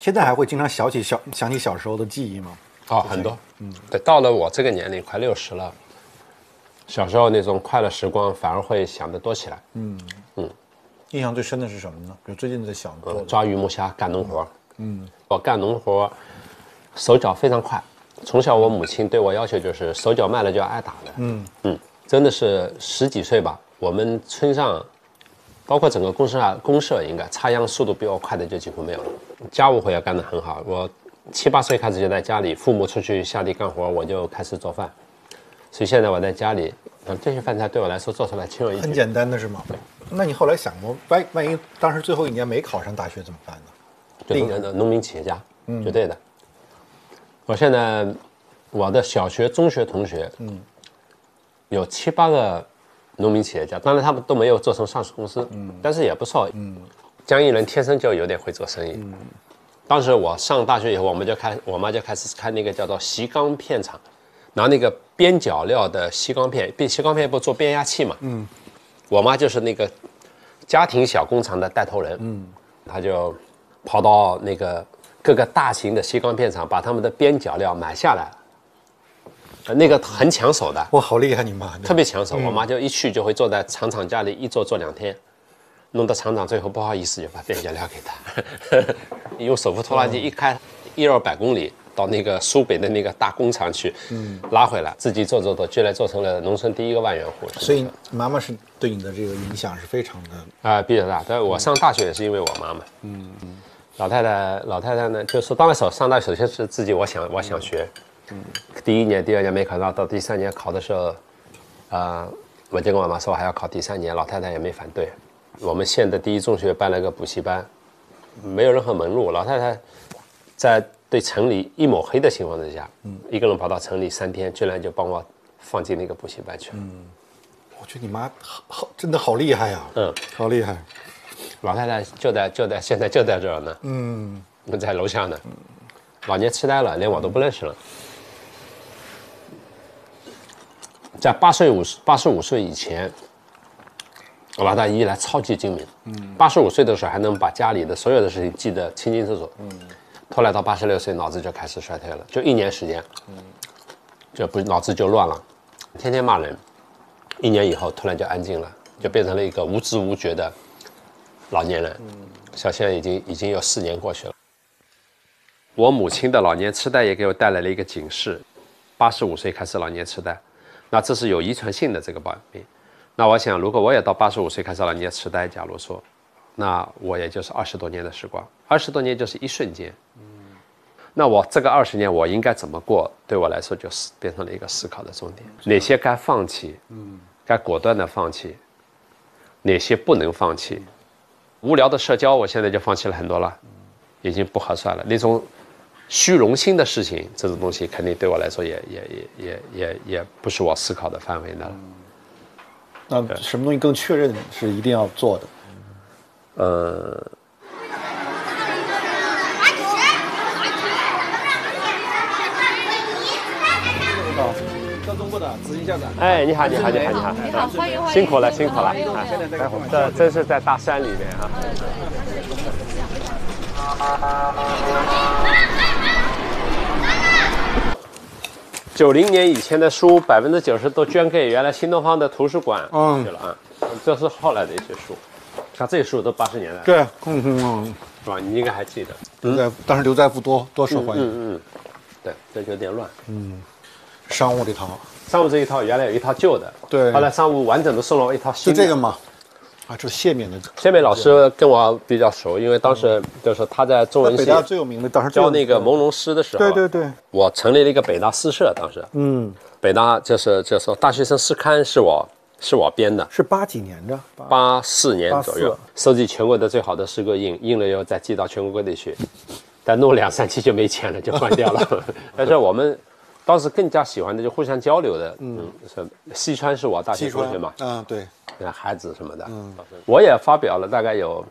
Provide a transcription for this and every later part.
现在还会经常想起小想起小时候的记忆吗？哦，很多，嗯，对，到了我这个年龄，快六十了，小时候那种快乐时光反而会想得多起来。嗯嗯印象最深的是什么呢？比如最近在想做的，抓鱼摸虾，干农活。嗯，我干农活，手脚非常快。从小我母亲对我要求就是手脚慢了就要挨打的。嗯嗯，真的是十几岁吧，我们村上，包括整个公社啊，公社应该插秧速度比我快的就几乎没有了。家务活也干得很好，我七八岁开始就在家里，父母出去下地干活，我就开始做饭。所以现在我在家里，嗯这些饭菜对我来说做出来轻而易举。很简单的是吗？那你后来想过，万万一当时最后一年没考上大学怎么办呢？就农农农民企业家，绝对的。我现在我的小学、中学同学，嗯，有七八个农民企业家，当然他们都没有做成上市公司，嗯，但是也不错，嗯。江一人天生就有点会做生意，嗯。当时我上大学以后，我们就开，我妈就开始开那个叫做锡钢片厂，拿那个边角料的锡钢片，边锡钢片不做变压器嘛，嗯。我妈就是那个家庭小工厂的带头人，嗯，她就跑到那个各个大型的锡钢片厂，把他们的边角料买下来，呃那个很抢手的，哇，好厉害你妈！特别抢手。我妈就一去就会坐在厂长家里一坐坐两天，弄得厂长最后不好意思就把边角料给他，用手扶拖拉机一开一二百公里到那个苏北的那个大工厂去，嗯，拉回来自己做做做，居然做成了农村第一个万元户。所以妈妈是对你的这个影响是非常的。啊，比较大。但我上大学也是因为我妈妈。嗯嗯。老太太，老太太呢，就是当然首上大学首先是自己我想我想学。嗯。第一年、第二年没考上，到第三年考的时候，啊、我就跟我妈说我还要考第三年，老太太也没反对。我们县的第一中学办了个补习班，没有任何门路。老太太在对城里一抹黑的情况之下，嗯，一个人跑到城里三天，居然就帮我放进那个补习班去了。嗯我觉得你妈好好真的好厉害呀、嗯，好厉害。老太太就在就在现在就在这儿呢，嗯，在楼下呢。老年痴呆了，连我都不认识了。在八岁五八十五岁以前，我老大依然超级精明。嗯，八十五岁的时候还能把家里的所有的事情记得清清楚楚。嗯，后来到八十六岁，脑子就开始衰退了，就一年时间，嗯，就不脑子就乱了，天天骂人。一年以后，突然就安静了，就变成了一个无知无觉的老年人。像现在已经已经有四年过去了。我母亲的老年痴呆也给我带来了一个警示，八十五岁开始老年痴呆，那这是有遗传性的这个毛病。那我想，如果我也到八十五岁开始老年痴呆，假如说，那我也就是二十多年的时光，二十多年就是一瞬间。嗯那我这个二十年我应该怎么过？对我来说就是变成了一个思考的重点，哪些该放弃，嗯，该果断的放弃，哪些不能放弃。无聊的社交，我现在就放弃了很多了，已经不合算了。那种虚荣心的事情，这种东西肯定对我来说也也也也也也不是我思考的范围的了。那什么东西更确认是一定要做的？呃，交通部的执行校长。哎，你好，你好，你好，你好，你好，欢迎欢迎，辛苦了，辛苦了。欢迎欢迎哎待会儿这真是在大山里面啊。九零年以前的书，百分之九十都捐给原来新东方的图书馆嗯去了啊。这是后来的一些书，像这些书都八十年代，对，嗯嗯嗯，是吧？你应该还记得。刘在但是刘在福多多受欢迎。嗯嗯，对，这就有点乱。嗯商务这套，商务这一套原来有一套旧的，对后来商务完整的送了我一套新的。就这个嘛，啊，就是谢冕的。谢冕老师跟我比较熟，因为当时就是他在中文系北大最有名的当时教那个朦胧诗的时候，对对对，我成立了一个北大诗社，当时。嗯，北大就是就是说大学生诗刊是我是我编的，是八几年的，八。八四年左右收集全国的最好的诗歌印，印了以后再寄到全国各地去，但弄两三期就没钱了，就关掉了。但是我们当时更加喜欢的就互相交流的，嗯，是西川是我大学同学嘛，嗯，对，那孩子什么的，嗯我也发表了大概有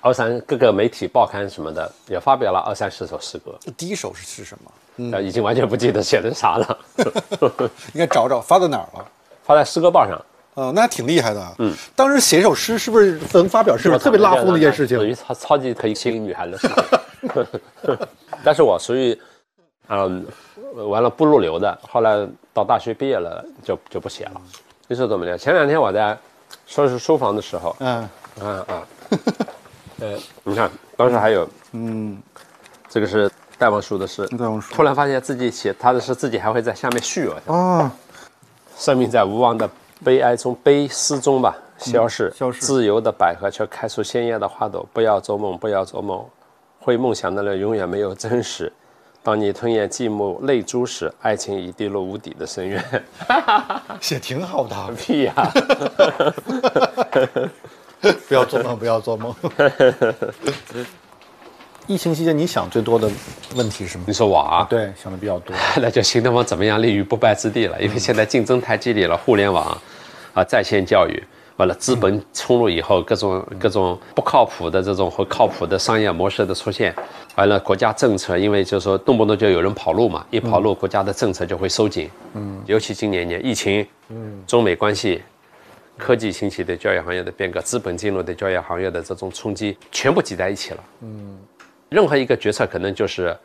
二三各个媒体报刊什么的，也发表了二三十首诗歌，第一首是是什么？呃，已经完全不记得写的啥了，应该找找发到哪儿了？发在诗歌报上。啊，那还挺厉害的。嗯，当时写一首诗是不是能发表是不是？特别拉风的一件事情属。于超超级可以吸引女孩的事情。但是我属于，嗯，完了不入流的。后来到大学毕业了，就就不写了。你说怎么的？前两天我在收拾书房的时候，嗯啊啊，呃，你看当时还有，嗯，这个是戴望舒的诗，戴望舒突然发现自己写他的诗，自己还会在下面续哦。哦，生命在无望的悲哀中、悲思中吧消逝，嗯消逝自由的百合却开出鲜艳的花朵。不要做梦，不要做梦，会梦想的人永远没有真实。当你吞咽寂寞泪珠时，爱情已跌落无底的深渊。写挺好的啊，屁呀、不要做梦，不要做梦。疫情期间你想最多的问题是什么你？说我啊？对，想的比较多。那就新东方怎么样立于不败之地了？因为现在竞争太激烈了，互联网啊，在线教育，完了资本冲入以后，各种各种不靠谱的这种和靠谱的商业模式的出现，完了国家政策，因为就是说动不动就有人跑路嘛，一跑路，国家的政策就会收紧。嗯，尤其今年年疫情，嗯，中美关系。科技兴起对教育行业的变革，资本进入对教育行业的这种冲击，全部挤在一起了。嗯，任何一个决策可能就是，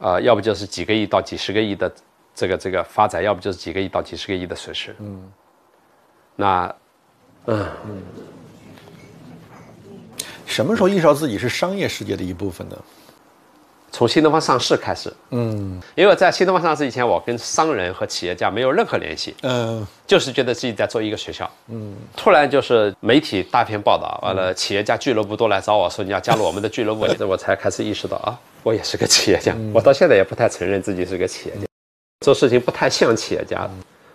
啊，要不就是几个亿到几十个亿的这个这个发展，要不就是几个亿到几十个亿的损失。嗯，那什么时候意识到自己是商业世界的一部分呢？从新东方上市开始，嗯，因为在新东方上市以前，我跟商人和企业家没有任何联系，嗯。就是觉得自己在做一个学校，嗯，突然就是媒体大篇报道，完了企业家俱乐部都来找我说你要加入我们的俱乐部，这我才开始意识到啊，我也是个企业家，我到现在也不太承认自己是个企业家，做事情不太像企业家。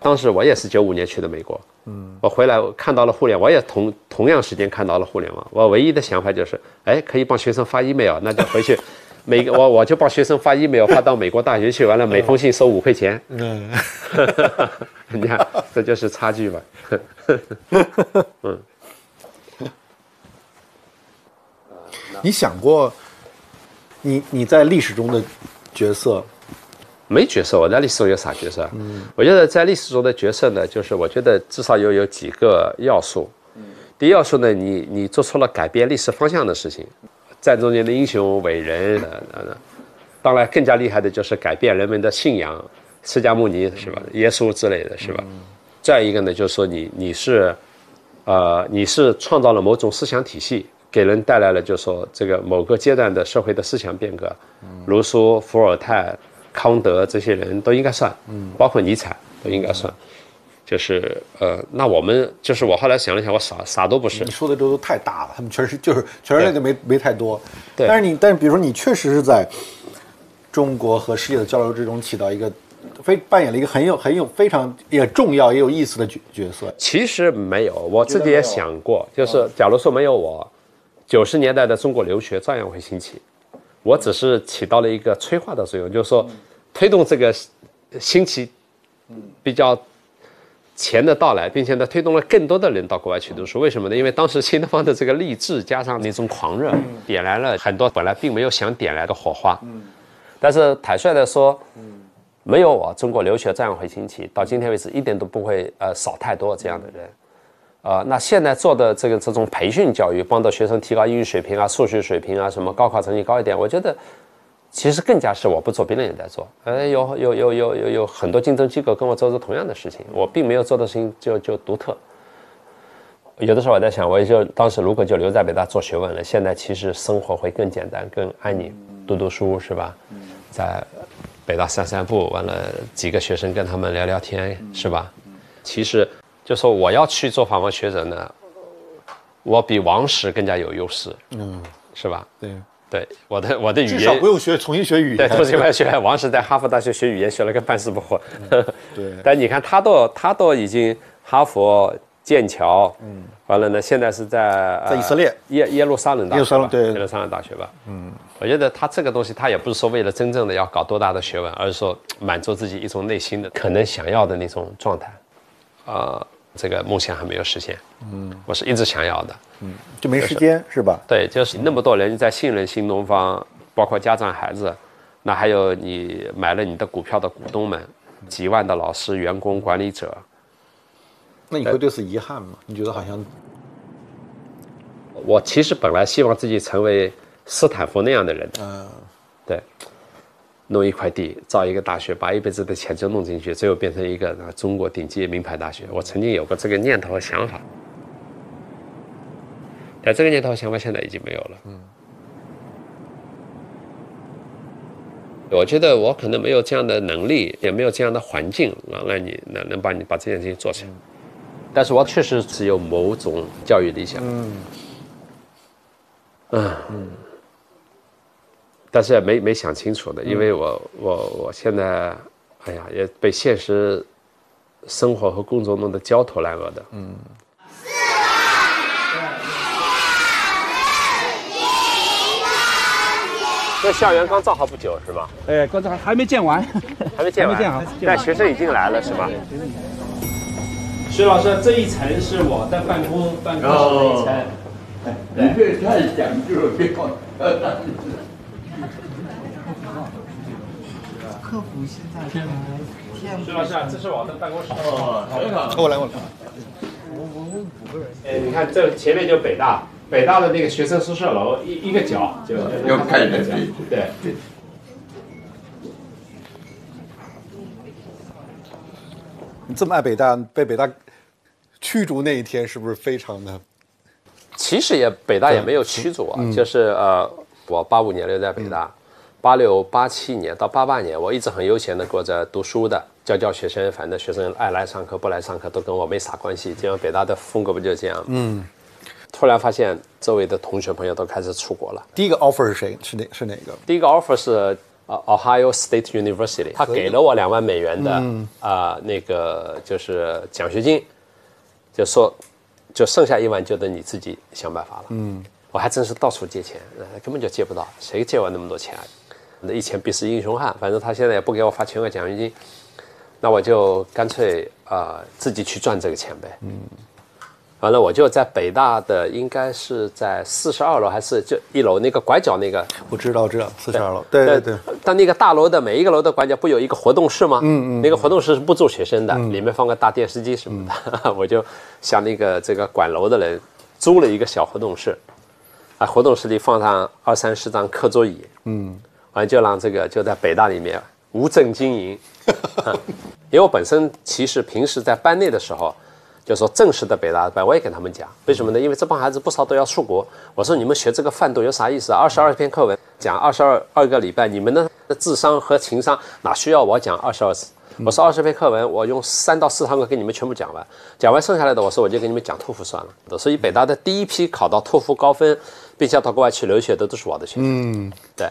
当时我也是九五年去的美国，嗯，我回来我看到了互联网，我也同同样时间看到了互联网。我唯一的想法就是，哎，可以帮学生发 email，那就回去，每个我我就帮学生发 email 发到美国大学去，完了每封信收五块钱，嗯，你看这就是差距吧。嗯你想过，你你在历史中的角色，没角色，我在历史中有啥角色？嗯，我觉得在历史中的角色呢，就是我觉得至少有有几个要素。第一要素呢，你你做出了改变历史方向的事情，战中间的英雄伟人，呃呃，当然更加厉害的就是改变人们的信仰，释迦牟尼是吧？耶稣之类的是吧？再一个呢，就是说你你是，呃，你是创造了某种思想体系，给人带来了就是说这个某个阶段的社会的思想变革，卢梭、伏尔泰、康德这些人都应该算，嗯，包括尼采都应该算。就是呃，那我们就是我后来想了想，我啥啥都不是。你，说的这都太大了，他们全是就是全人类就没没太多。对。但是你但是比如说你确实是在中国和世界的交流之中起到一个非扮演了一个很有很有非常也重要也有意思的角角色。其实没有，我自己也想过，就是假如说没有我，九十年代的中国留学照样会兴起，我只是起到了一个催化的作用，就是说推动这个兴起比较钱的到来，并且呢推动了更多的人到国外去读书。为什么呢？因为当时新东方的这个励志加上那种狂热，点燃了很多本来并没有想点燃的火花。但是坦率的说，没有我，中国留学照样会兴起。到今天为止，一点都不会呃少太多这样的人。呃，那现在做的这个这种培训教育，帮到学生提高英语水平啊、数学水平啊，什么高考成绩高一点，我觉得其实更加是我不做，别人也在做。呃，有有有有有有很多竞争机构跟我做着同样的事情，我并没有做的事情就就独特。有的时候我在想，我也就当时如果就留在北大做学问了，现在其实生活会更简单、更安宁，读读书是吧？在北大散散步，完了几个学生跟他们聊聊天是吧？其实就说我要去做访问学者呢，我比王石更加有优势，嗯，是吧？对，对，我的我的语至少言不用学重新学语对，言。同学们 学王石在哈佛大学学语言学了个半死不活。对。但你看他都他都已经哈佛、剑桥，嗯，完了呢，现在是在呃在以色列。耶耶路撒冷大学，耶路撒冷对。耶路撒冷大学吧，嗯，我觉得他这个东西，他也不是说为了真正的要搞多大的学问，而是说满足自己一种内心的可能想要的那种状态，啊、这个目前还没有实现，嗯，我是一直想要的，嗯就没时间是吧？对，就是那么多人在信任新东方，包括家长、孩子，那还有你买了你的股票的股东们，几万的老师、员工、管理者。那你会对此遗憾吗？你觉得好像我其实本来希望自己成为斯坦福那样的人，嗯，对，弄一块地，造一个大学，把一辈子的钱就弄进去，最后变成一个呃中国顶级名牌大学。我曾经有过这个念头和想法，但这个念头和想法现在已经没有了。嗯，我觉得我可能没有这样的能力，也没有这样的环境，让让你能能把你把这件事情做成。但是我确实是有某种教育理想。嗯。嗯。但是也没没想清楚的，因为我我我现在，哎呀，也被现实生活和工作弄得焦头烂额的。嗯。这校园刚造好不久是吧？哎，刚才还没建完，还没建完。还没建好但学生已经来了是吧？徐老师，这一层是我的办公办公室的一层。你这太讲究了，别搞。客服现在是徐老师啊，这是我的办公室。哦，好。我来我来。哎，你看这前面就北大，北大的那个学生宿舍楼，一一个角就要看着这对。你这么爱北大，被北大驱逐那一天是不是非常的？其实也北大也没有驱逐啊，就是呃，我八五年留在北大，八六八七年到八八年，我一直很悠闲的过着读书的，教教学生，反正学生爱来上课不来上课都跟我没啥关系。这样北大的风格不就这样？嗯。突然发现周围的同学朋友都开始出国了。第一个 offer 是谁？是哪是哪个？第一个 offer 是呃 Ohio State University，他给了我两万美元的啊、那个就是奖学金，就说就剩下一万就得你自己想办法了。嗯，我还真是到处借钱，呃根本就借不到，谁借我那么多钱啊？那一钱必是英雄汉，反正他现在也不给我发全额奖学金，那我就干脆啊、自己去赚这个钱呗。嗯。完了，我就在北大的，应该是在四十二楼还是就一楼那个拐角那个我知道，我知道，四十二楼。对对对。但那个大楼的每一个楼的拐角不有一个活动室吗？嗯嗯。那个活动室是不住学生的，里面放个大电视机什么的。我就向那个这个管楼的人租了一个小活动室，啊，活动室里放上二三十张课桌椅，嗯，完了就让这个就在北大里面无证经营。啊 因为我本身其实平时在班内的时候。就说正式的北大班，我也跟他们讲，为什么呢？因为这帮孩子不少都要出国。我说你们学这个贩毒有啥意思啊？二十二篇课文讲二十二二个礼拜，你们的智商和情商哪需要我讲二十二次？我说二十篇课文，我用三到四堂课给你们全部讲完，讲完剩下来的，我说我就给你们讲托福算了。所以北大的第一批考到托福高分，并且到国外去留学的都是我的学生。嗯，对。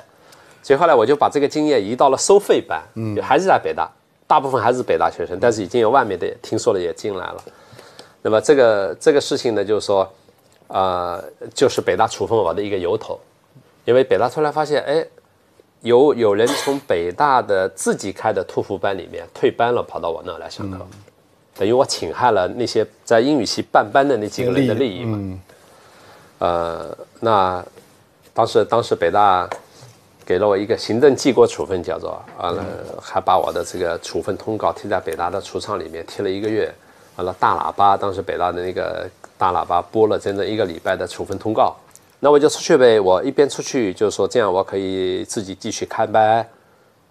所以后来我就把这个经验移到了收费班，嗯，还是在北大，大部分还是北大学生，但是已经有外面的听说了也进来了。那么这个这个事情呢，就是说，呃，就是北大处分我的一个由头，因为北大突然发现，哎，有有人从北大的自己开的托福班里面退班了，跑到我那儿来上课，等于我侵害了那些在英语系办班的那几个人的利益嘛。呃，那当时当时北大给了我一个行政记过处分，叫做完了，还把我的这个处分通告贴在北大的橱窗里面，贴了一个月。完了，大喇叭，当时北大的那个大喇叭播了整整一个礼拜的处分通告，那我就出去呗。我一边出去，就是说这样，我可以自己继续开班，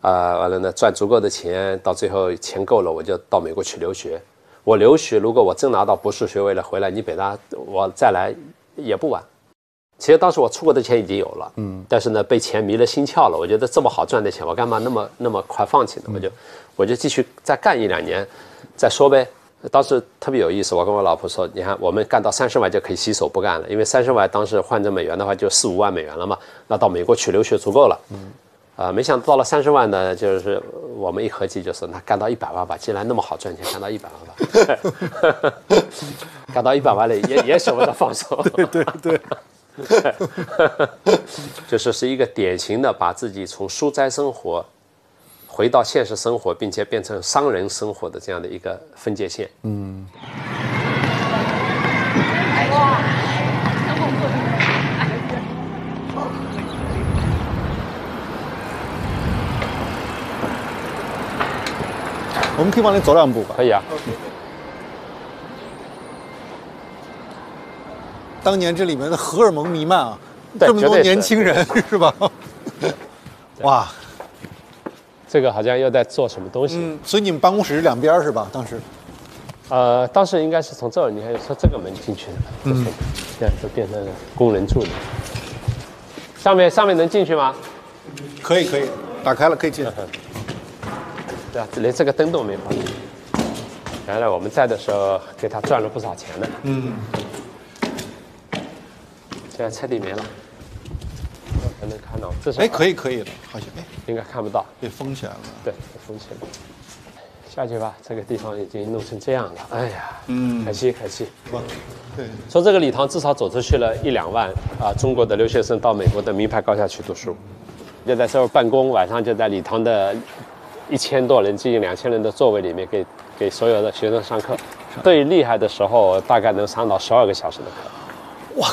啊、完了呢赚足够的钱，到最后钱够了，我就到美国去留学。我留学，如果我真拿到博士学位了，回来你北大我再来也不晚。其实当时我出国的钱已经有了，嗯，但是呢被钱迷了心窍了。我觉得这么好赚的钱，我干嘛那么那么快放弃呢？我就我就继续再干一两年，再说呗。当时特别有意思，我跟我老婆说：“你看，我们干到三十万就可以洗手不干了，因为三十万当时换成美元的话就四五万美元了嘛。那到美国去留学足够了。嗯，啊、没想到到了三十万呢，就是我们一合计就是那干到一百万吧，既然那么好赚钱，干到一百万吧。干到一百万了也也舍不得放手。对对对，就是是一个典型的把自己从书斋生活回到现实生活，并且变成商人生活的这样的一个分界线。嗯我们可以往里走两步吧。可以啊，当年这里面的荷尔蒙弥漫啊，这么多年轻人是吧？哇，这个好像又在做什么东西。嗯，所以你们办公室是两边是吧？当时呃，当时应该是从这儿，你看从这个门进去的，嗯，现在就变成了工人住的。上面上面能进去吗？可以可以，打开了可以进。对啊，连这个灯都没放。原来我们在的时候给他赚了不少钱呢。嗯，现在彻底没了。还能看到，这是哎，可以可以了，好像哎应该看不到。被封起来了。对，封起来。下去吧，这个地方已经弄成这样了。哎呀，嗯可惜可惜。哇，对，从这个礼堂至少走出去了一两万啊，中国的留学生到美国的名牌高校去读书，就在这儿办公，晚上就在礼堂的一千多人、接近两千人的座位里面给给所有的学生上课。最厉害的时候，大概能上到十二个小时的课。哇，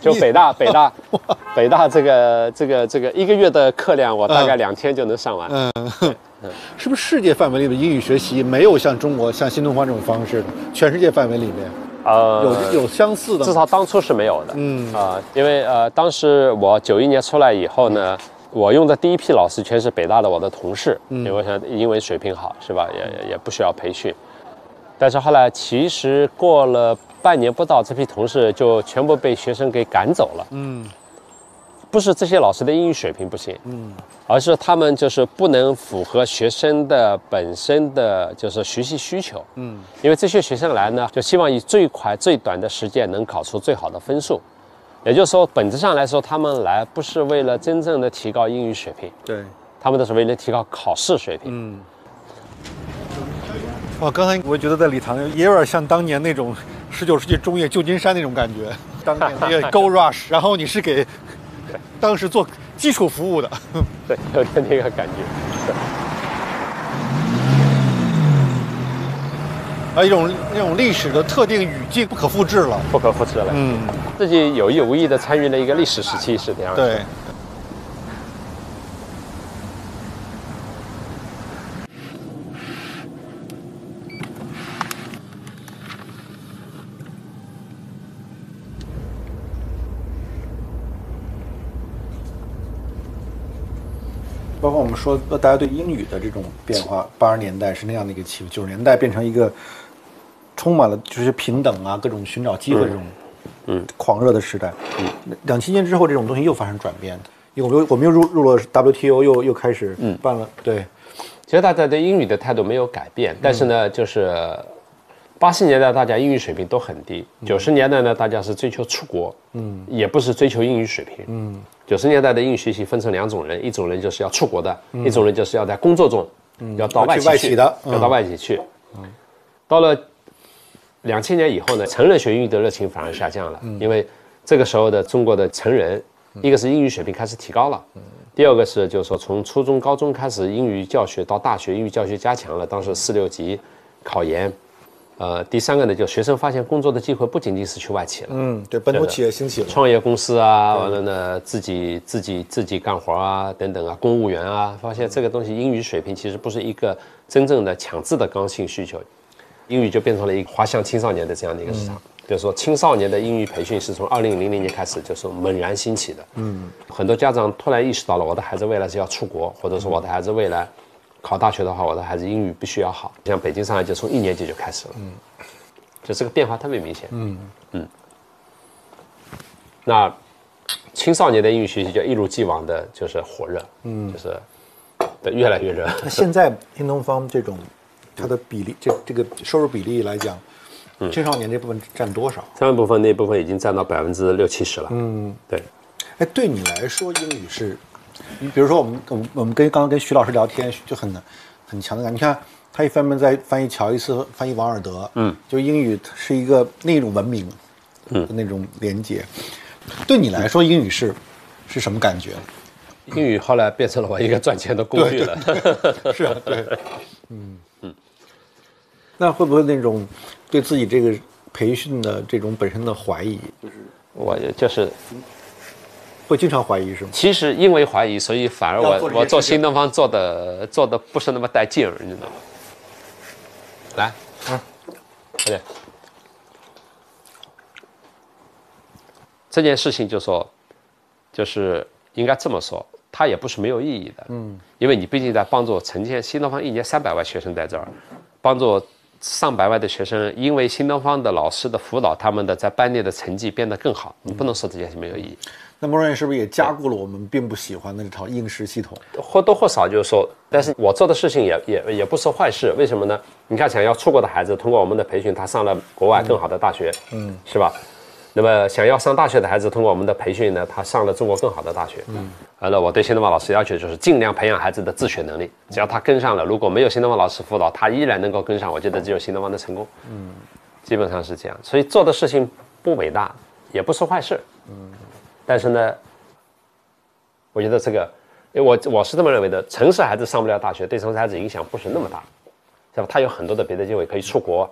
就北大北大 北大这个这个这个一个月的课量，我大概两天就能上完。嗯，是不是世界范围里的英语学习没有像中国像新东方这种方式的？全世界范围里面呃，有有相似的？至少当初是没有的。嗯啊、因为呃，当时我九一年出来以后呢，我用的第一批老师全是北大的我的同事，因为我想英文水平好，是吧？也也也不需要培训。但是后来其实过了半年不到，这批同事就全部被学生给赶走了。嗯不是这些老师的英语水平不行，嗯，而是他们就是不能符合学生的本身的就是学习需求，嗯，因为这些学生来呢，就希望以最快最短的时间能考出最好的分数，也就是说，本质上来说，他们来不是为了真正的提高英语水平，对。他们都是为了提高考试水平。嗯。哇，刚才我觉得在礼堂也有点像当年那种十九世纪中叶旧金山那种感觉，当年那个 Go Rush，然后你是给 当时做基础服务的。对，有点那个感觉。啊，一种那种历史的特定语境不可复制了。不可复制了。嗯，自己有意无意的参与了一个历史时期，是这样的。对。们说，大家对英语的这种变化，八十年代是那样的一个气氛，九十年代变成一个充满了就是平等啊，各种寻找机会这种，嗯，狂热的时代。嗯，两千年之后，这种东西又发生转变，因为我们又我们又入入了 WTO，又又开始办了，对，其实大家对英语的态度没有改变，但是呢，就是八十年代大家英语水平都很低，九十年代呢大家是追求出国，嗯，也不是追求英语水平，嗯，九十年代的英语学习分成两种人，一种人就是要出国的，一种人就是要在工作中，要到外企要去外企的嗯要到外企去，到了两千年以后呢，成人学英语的热情反而下降了，因为这个时候的中国的成人，一个是英语水平开始提高了，第二个是就是说从初中、高中开始英语教学到大学英语教学加强了，当时四六级考研，呃，第三个呢，就学生发现工作的机会不仅仅是去外企了，嗯，对，本土企业兴起了，创业公司啊，完了呢自己自己自己干活啊等等啊，公务员啊，发现这个东西英语水平其实不是一个真正的强制的刚性需求，英语就变成了一个滑向青少年的这样的一个市场。就是说，青少年的英语培训是从二零零零年开始就是猛然兴起的。嗯，很多家长突然意识到了，我的孩子未来是要出国，或者说我的孩子未来考大学的话，我的孩子英语必须要好。像北京、上海就从一年级就开始了。嗯，就这个变化特别明显。嗯嗯。那青少年的英语学习就一如既往的就是火热，嗯，就是对越来越热。那现在新东方这种它的比例，这这个收入比例来讲，青少年这部分占多少？上半部分那部分已经占到百分之六七十了。嗯，对。哎，对你来说，英语是，你比如说我们我们我们跟刚刚跟徐老师聊天，就很很强的感觉。你看他一方面在翻译乔伊斯，翻译王尔德，嗯，就英语是一个那种文明，嗯，那种连接。对你来说，英语是是什么感觉？英语后来变成了我一个赚钱的工具了。是啊，对，嗯嗯。那会不会那种对自己这个培训的这种本身的怀疑，就是我也就是会经常怀疑是吗？其实因为怀疑，所以反而我做我做新东方做的做的不是那么带劲儿，你知道吗？来，嗯，快点。这件事情就说，就是应该这么说，它也不是没有意义的。嗯，因为你毕竟在帮助成千新东方一年三百万学生在这儿，帮助上百万的学生，因为新东方的老师的辅导，他们的在班内的成绩变得更好。你不能说这件事没有意义。那是不是也加固了我们并不喜欢的这套应试系统？或多或少就是说，但是我做的事情也也也不是坏事，为什么呢？你看，想要出国的孩子，通过我们的培训，他上了国外更好的大学，嗯，是吧？那么想要上大学的孩子，通过我们的培训呢，他上了中国更好的大学，嗯，完了，我对新东方老师要求就是尽量培养孩子的自学能力，只要他跟上了，如果没有新东方老师辅导，他依然能够跟上，我觉得只有新东方的成功，嗯，基本上是这样，所以做的事情不伟大，也不是坏事，嗯，但是呢。我觉得这个，因为我我是这么认为的，城市孩子上不了大学，对城市孩子影响不是那么大，是吧？他有很多的别的机会可以出国，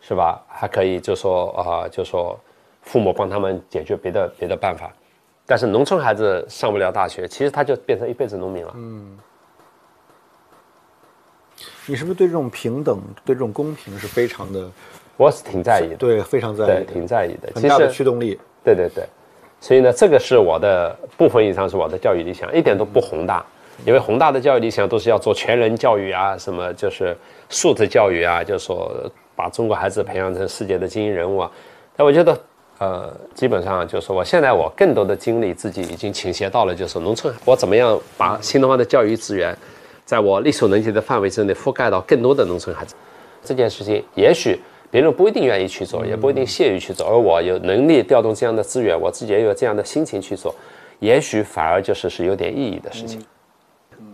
是吧？还可以就说啊，就说父母帮他们解决别的别的办法。但是农村孩子上不了大学，其实他就变成一辈子农民了。嗯。你是不是对这种平等、对这种公平是非常的？我是挺在意的，对，非常在意，挺在意的，很大的驱动力。对对对。所以呢，这个是我的部分意义上是我的教育理想，一点都不宏大。因为宏大的教育理想都是要做全人教育啊，什么就是素质教育啊，就是说把中国孩子培养成世界的精英人物啊。但我觉得，呃，基本上就是我现在我更多的精力自己已经倾斜到了就是农村，我怎么样把新东方的教育资源，在我力所能及的范围之内覆盖到更多的农村孩子。这件事情也许。别人不一定愿意去做，也不一定屑于去做，而我有能力调动这样的资源，我自己也有这样的心情去做，也许反而就是是有点意义的事情。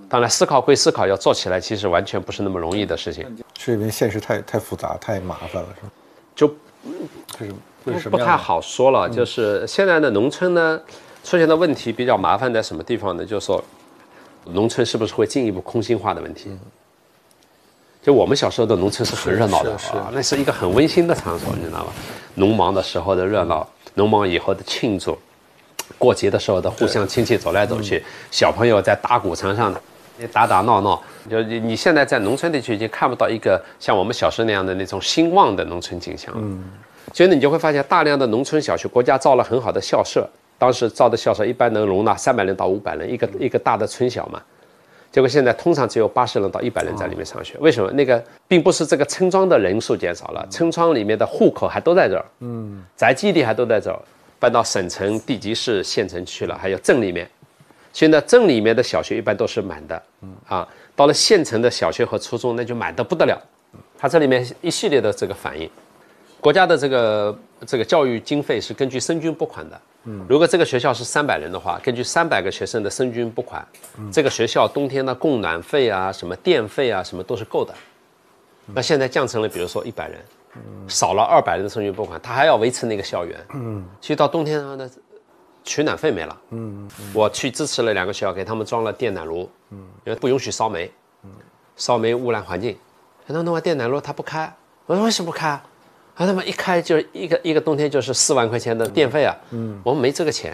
当然，思考归思考，要做起来其实完全不是那么容易的事情。是因为现实太太复杂、太麻烦了，是吧？就就是不太好说了。就是现在的农村呢，出现的问题比较麻烦在什么地方呢？就是说，农村是不是会进一步空心化的问题？就我们小时候的农村是很热闹的啊，那是一个很温馨的场所，你知道吧？农忙的时候的热闹，农忙以后的庆祝，过节的时候的互相亲戚走来走去，小朋友在打谷场上打打闹闹。就你你现在在农村地区已经看不到一个像我们小时候那样的那种兴旺的农村景象了。嗯，所以呢，你就会发现大量的农村小学，国家造了很好的校舍，当时造的校舍一般能容纳三百人到五百人，一个一个大的村小嘛。结果现在通常只有八十人到一百人在里面上学，为什么？那个并不是这个村庄的人数减少了，村庄里面的户口还都在这儿，嗯，宅基地还都在这儿，搬到省城、地级市、县城去了，还有镇里面。现在镇里面的小学一般都是满的，嗯啊，到了县城的小学和初中那就满的不得了。它这里面一系列的这个反应，国家的这个这个教育经费是根据生均拨款的。如果这个学校是三百人的话，根据三百个学生的生均拨款，这个学校冬天的供暖费啊、什么电费啊、什么都是够的。那现在降成了，比如说一百人，少了二百人的生均拨款，他还要维持那个校园。嗯，其实到冬天呢，取暖费没了。嗯，我去支持了两个学校，给他们装了电暖炉。嗯，因为不允许烧煤。嗯，烧煤污染环境。他弄完电暖炉他不开，我说为什么不开？啊，他们一开就是一个一个冬天就是四万块钱的电费啊！嗯，我们没这个钱，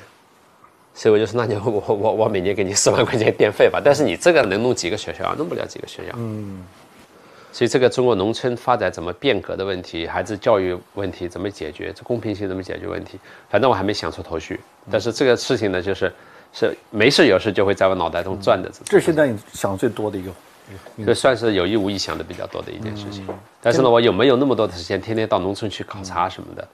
所以我就说，那你我我我每年给你四万块钱电费吧。但是你这个能弄几个学校啊？弄不了几个学校。嗯，所以这个中国农村发展怎么变革的问题，孩子教育问题怎么解决，这公平性怎么解决问题，反正我还没想出头绪。但是这个事情呢，就是是没事有事就会在我脑袋中转的。这是现在你想最多的一个。这算是有意无意想的比较多的一件事情，但是呢，我有没有那么多的时间天天到农村去考察什么的？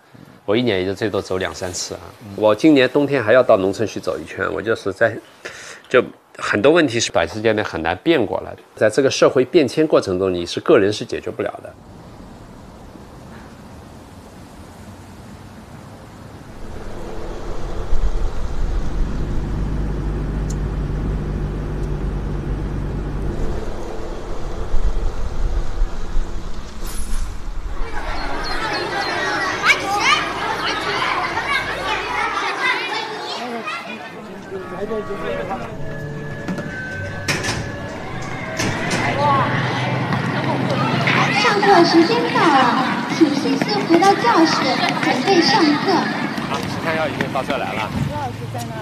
我一年也就最多走两三次啊。我今年冬天还要到农村去走一圈，我就是在，就很多问题是短时间内很难变过来的，在这个社会变迁过程中，你是个人是解决不了的。时间到了，请迅速回到教室，准备上课。啊，石太耀已经到这来了。石老师在那儿。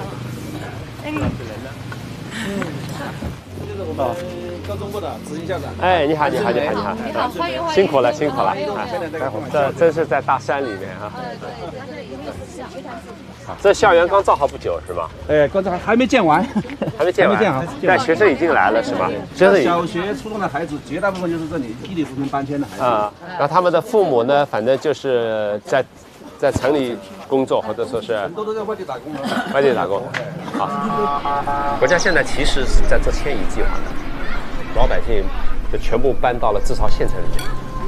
哎，人呢？嗯，这是我们高中部的执行校长。哎，你好，你好，你好，你好。你好，欢迎欢迎。辛苦了，辛苦了。现在在这真是在大山里面啊。这校园刚造好不久是吧？哎，刚才还没建完，还没建完，还没建好但学生已经来了是吧？学生小学、初中的孩子绝大部分就是这里异地出生搬迁的孩子。啊，然后他们的父母呢，反正就是在在城里工作，或者说是很多都在外地打工的。外地打工。好，国家现在其实是在做迁移计划的，老百姓就全部搬到了自超县城里面，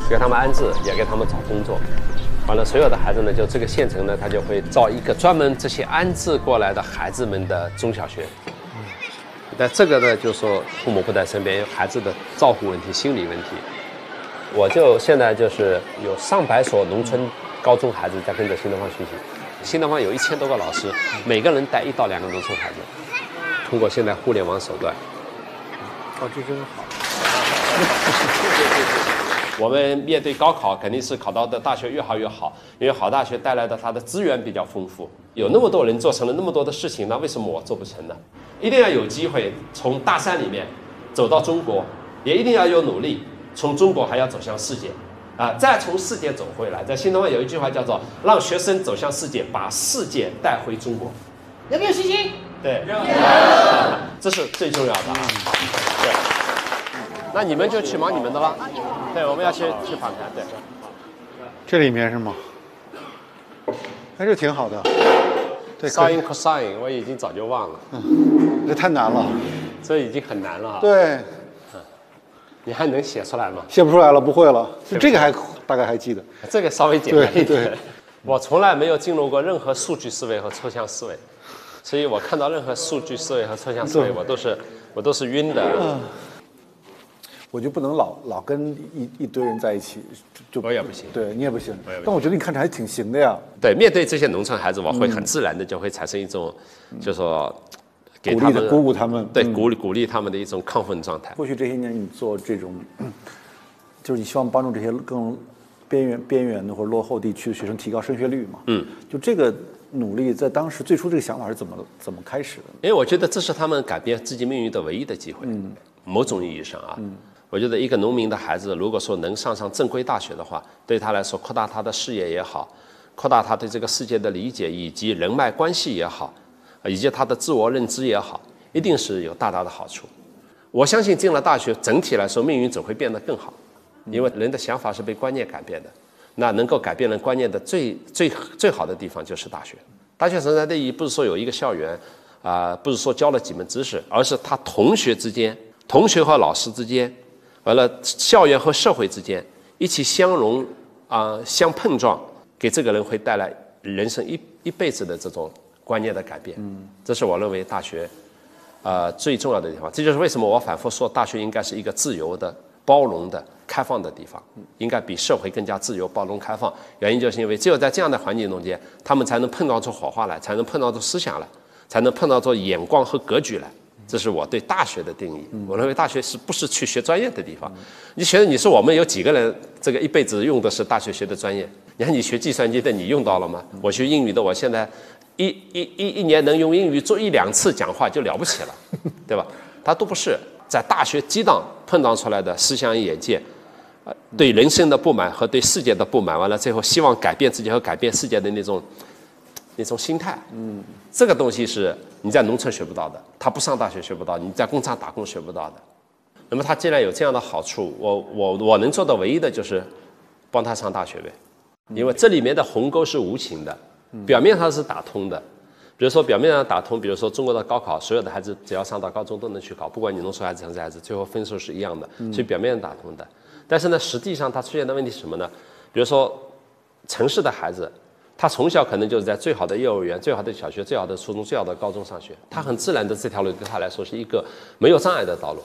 给他们安置，也给他们找工作。完了，所有的孩子呢，就这个县城呢，他就会造一个专门这些安置过来的孩子们的中小学。但这个呢，就说父母不在身边，有孩子的照顾问题、心理问题。我就现在就是有上百所农村高中孩子在跟着新东方学习，新东方有一千多个老师，每个人带一到两个农村孩子，通过现在互联网手段，哦，这真好。我们面对高考，肯定是考到的大学越好越好，因为好大学带来的它的资源比较丰富，有那么多人做成了那么多的事情，那为什么我做不成呢？一定要有机会从大山里面走到中国，也一定要有努力，从中国还要走向世界，啊，再从世界走回来。在新东方有一句话叫做“让学生走向世界，把世界带回中国”，有没有信心？对，有这是最重要的那你们就去忙你们的了。对，我们要去去访谈。对。这里面是吗？哎，这挺好的。对，cosine 我已经早就忘了，这太难了。这已经很难了哈。，对，你还能写出来吗？写不出来了，不会了。就这个还大概还记得。这个稍微简单一点对。我从来没有进入过任何数据思维和抽象思维，所以我看到任何数据思维和抽象思维，我都是我都是晕的。我就不能老老跟一一堆人在一起，就就我也不行对你也不行我也不行。但我觉得你看着还挺行的呀。对，面对这些农村孩子，我会很自然的就会产生一种，就说给他们鼓励的鼓舞他们对，嗯鼓励鼓励他们的一种亢奋状态。过去这些年你做这种，就是你希望帮助这些更边缘边缘的或者落后地区的学生提高升学率嘛？嗯，就这个努力在当时最初这个想法是怎么怎么开始的？因为我觉得这是他们改变自己命运的唯一的机会。嗯，某种意义上啊，我觉得一个农民的孩子，如果说能上上正规大学的话，对他来说扩大他的视野也好，扩大他对这个世界的理解以及人脉关系也好，以及他的自我认知也好，一定是有大大的好处。我相信进了大学，整体来说命运总会变得更好，因为人的想法是被观念改变的。那能够改变人观念的最最最好的地方就是大学。大学存在的意义不是说有一个校园，啊、不是说教了几门知识，而是他同学之间、同学和老师之间，完了校园和社会之间一起相融啊、相碰撞，给这个人会带来人生一一辈子的这种观念的改变。嗯，这是我认为大学呃最重要的地方。这就是为什么我反复说，大学应该是一个自由的、包容的、开放的地方，应该比社会更加自由、包容、开放。原因就是因为只有在这样的环境中间，他们才能碰撞出火花来，才能碰撞出思想来，才能碰撞出眼光和格局来。这是我对大学的定义。我认为大学是不是去学专业的地方？你觉得你说我们有几个人这个一辈子用的是大学学的专业？你看你学计算机的，你用到了吗？我学英语的，我现在一一一一年能用英语做一两次讲话就了不起了，对吧？他都不是在大学激荡碰撞出来的思想眼界，呃，对人生的不满和对世界的不满，完了最后希望改变自己和改变世界的那种一种心态。嗯，这个东西是你在农村学不到的，他不上大学学不到，你在工厂打工学不到的。那么他既然有这样的好处，我我我能做的唯一的就是帮他上大学呗，因为这里面的鸿沟是无情的，表面上是打通的。比如说表面上打通，比如说中国的高考，所有的孩子只要上到高中都能去考，不管你农村孩子城市孩子，最后分数是一样的，所以表面上打通的。但是呢，实际上它出现的问题是什么呢？比如说城市的孩子，他从小可能就是在最好的幼儿园、最好的小学、最好的初中、最好的高中上学，他很自然的这条路对他来说是一个没有障碍的道路。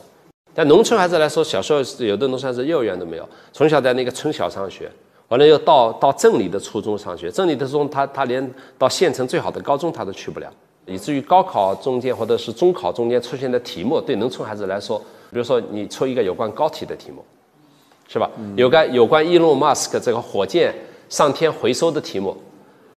但农村孩子来说，小时候有的农村孩子幼儿园都没有，从小在那个村小上学，完了又到到镇里的初中上学，镇里的初中他他连到县城最好的高中他都去不了，以至于高考中间或者是中考中间出现的题目，对农村孩子来说，比如说你出一个有关高铁的题目，是吧？有关有关伊隆马斯克这个火箭上天回收的题目，